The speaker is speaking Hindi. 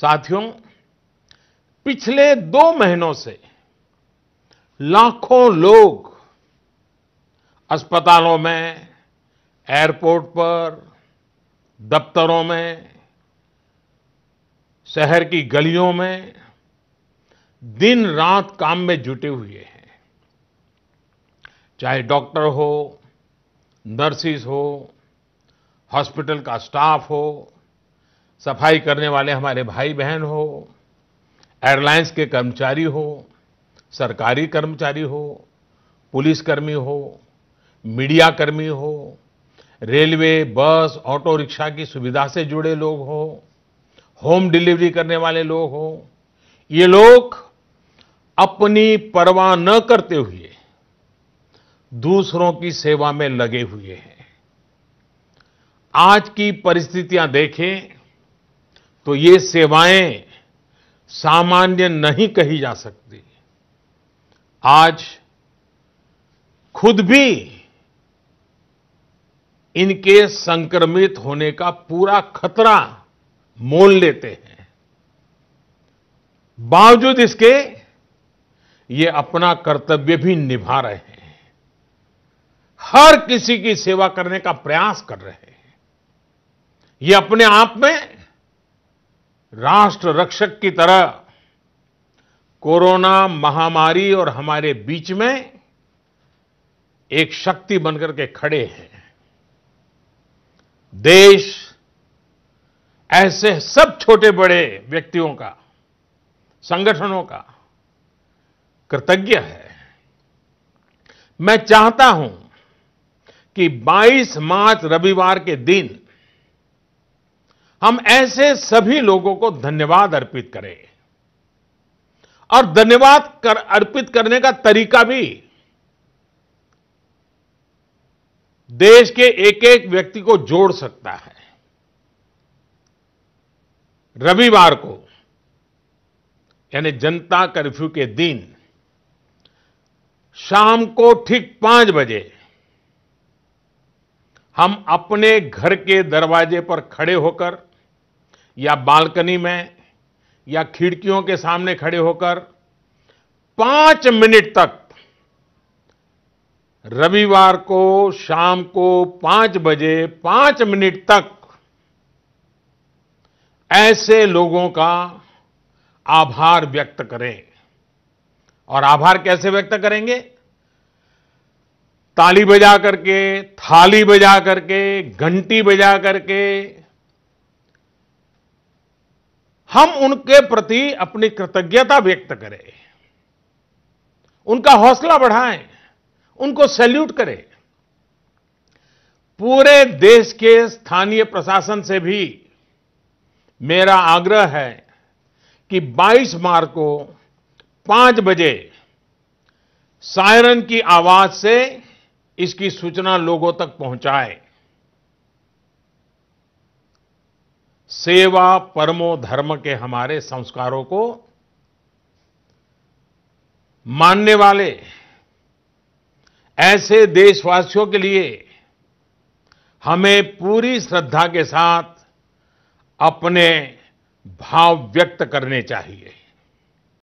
साथियों, पिछले दो महीनों से लाखों लोग अस्पतालों में, एयरपोर्ट पर, दफ्तरों में, शहर की गलियों में दिन रात काम में जुटे हुए हैं। चाहे डॉक्टर हो, नर्सिस हो, हॉस्पिटल का स्टाफ हो सफ़ाई करने वाले हमारे भाई बहन हो, एयरलाइंस के कर्मचारी हो, सरकारी कर्मचारी हो पुलिसकर्मी हो, मीडिया कर्मी हो, रेलवे, बस, ऑटो रिक्शा की सुविधा से जुड़े लोग हो, होम डिलीवरी करने वाले लोग हो, ये लोग अपनी परवाह न करते हुए दूसरों की सेवा में लगे हुए हैं। आज की परिस्थितियाँ देखें तो ये सेवाएँ सामान्य नहीं कही जा सकती। आज खुद भी इनके संक्रमित होने का पूरा खतरा मोल लेते हैं। बावजूद इसके ये अपना कर्तव्य भी निभा रहे हैं। हर किसी की सेवा करने का प्रयास कर रहे हैं। ये अपने आप में राष्ट्र रक्षक की तरह कोरोना महामारी और हमारे बीच में एक शक्ति बनकर के खड़े हैं। देश ऐसे सब छोटे बड़े व्यक्तियों का, संगठनों का कृतज्ञ है। मैं चाहता हूँ कि 22 मार्च रविवार के दिन हम ऐसे सभी लोगों को धन्यवाद अर्पित करें। और धन्यवाद कर, अर्पित करने का तरीका भी, देश के एक एक व्यक्ति को जोड़ सकता है। रविवार को, यानी जनता कर्फ्यू के दिन, शाम को ठीक पाँच बजे, हम अपने घर के दरवाजे पर खड़े होकर या बालकनी में या खिड़कियों के सामने खड़े होकर पाँच मिनट तक रविवार को, शाम को पाँच बजे, पाँच मिनट तक ऐसे लोगों का आभार व्यक्त करें। और आभार कैसे व्यक्त करेंगे? ताली बजा करके, थाली बजा करके, घंटी बजा करके हम उनके प्रति अपनी कृतज्ञता व्यक्त करें। उनका हौसला बढ़ाएँ। उनको सैल्यूट करें। पूरे देश के स्थानीय प्रशासन से भी मेरा आग्रह है कि 22 मार्च को 5 बजे सायरन की आवाज़ से इसकी सूचना लोगों तक पहुँचाए। सेवा परमो धर्म के हमारे संस्कारों को मानने वाले ऐसे देशवासियों के लिए हमें पूरी श्रद्धा के साथ अपने भाव व्यक्त करने चाहिए।